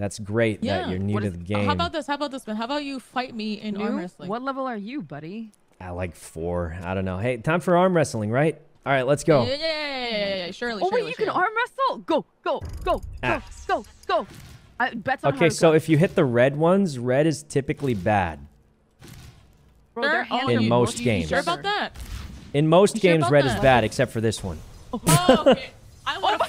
That's great Yeah. that you're new What to is- the game. How about this? How about this, man? How about you fight me in arm wrestling? What level are you, buddy? I like four. I don't know. Hey, time for arm wrestling, right? All right, let's go. Yeah, yeah, yeah, yeah, yeah, yeah. Surely, Oh surely, wait, you can arm wrestle. Go, go, go, Ah. go, go, go. I bets on Okay, so Haruka. if you hit the red ones, red is typically bad. Bro, they're Sure? In most you games. Sure about that? In most You games, about red is bad, except for this one. Oh, okay.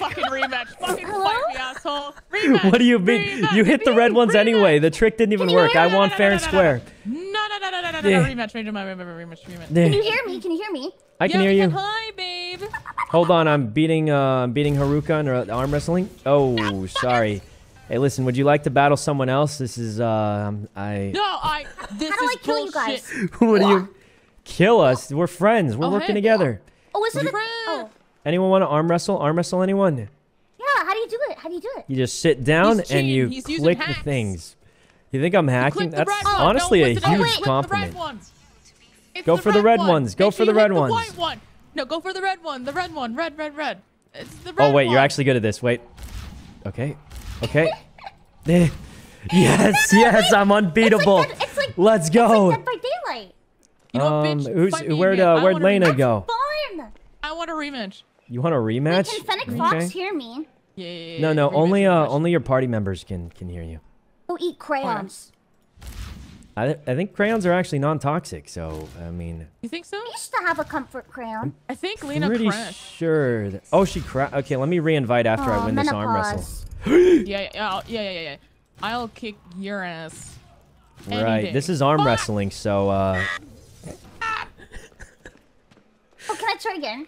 I want a fucking rematch. Fucking fight me, asshole. Rematch. What do you mean? Rematch. You hit the red ones Rematch. anyway. The trick didn't even work. I me? want No, no, fair and no, no, square. No, no, no, no, no, no, no. Yeah. Rematch, rematch, rematch, rematch, rematch, rematch. Can you hear me? Can you hear me? I can yeah, hear you. Hi, babe. Hold on, I'm beating uh I'm beating Haruka in arm wrestling. Oh, sorry. Hey, listen, would you like to battle someone else? This is uh um, I No, I. This How do is I kill you bullshit. guys? What do you kill us? We're friends. We're Oh, working hey. together. Oh, is it? A, Friend. oh, Anyone want to arm wrestle? Arm wrestle anyone? yeah. How do you do it? How do you do it? You just sit down He's and you. He's click the hacks. things. You think I'm hacking? The That's red one. honestly no, a listen, huge click compliment. red ones. It's Go for the red ones. Go Make for the red hit ones. The white one. No, go for the red one. The red one. Red, red, red. It's the red Oh wait, one. you're actually good at this. Wait. Okay. Okay. Yes, yes, I'm unbeatable. Dead- it's like Let's It's go. like by Daylight. You know, um, bitch, who's where'd uh, where'd Layna go? Fun. I want a rematch. You want a Wait, rematch? can Fennec Okay. Fox hear me? Yeah, yeah, yeah. No, no, rematch, only uh, only your party members can can hear you. Go eat crayons. I I think crayons are actually non-toxic, so I mean, You think so? I used to have a comfort crayon. I think Layna pretty crashed. sure. That, oh, she crashed. Okay, let me reinvite after I Oh, win this arm wrestle. Yeah, yeah, yeah, yeah, yeah, yeah. I'll kick your ass. Right, day. this is arm Fuck! wrestling, so uh, Oh, can I try again?